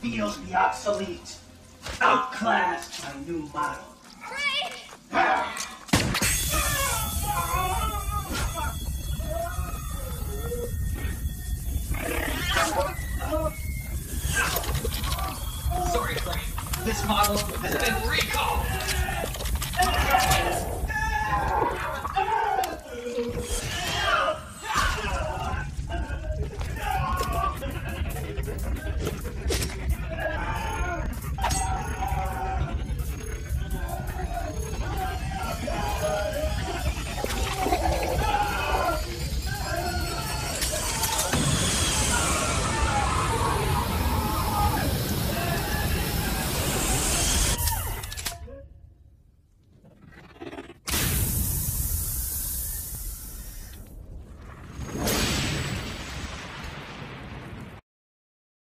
feels the obsolete. Outclassed by new model. Sorry, Frank. This model has been.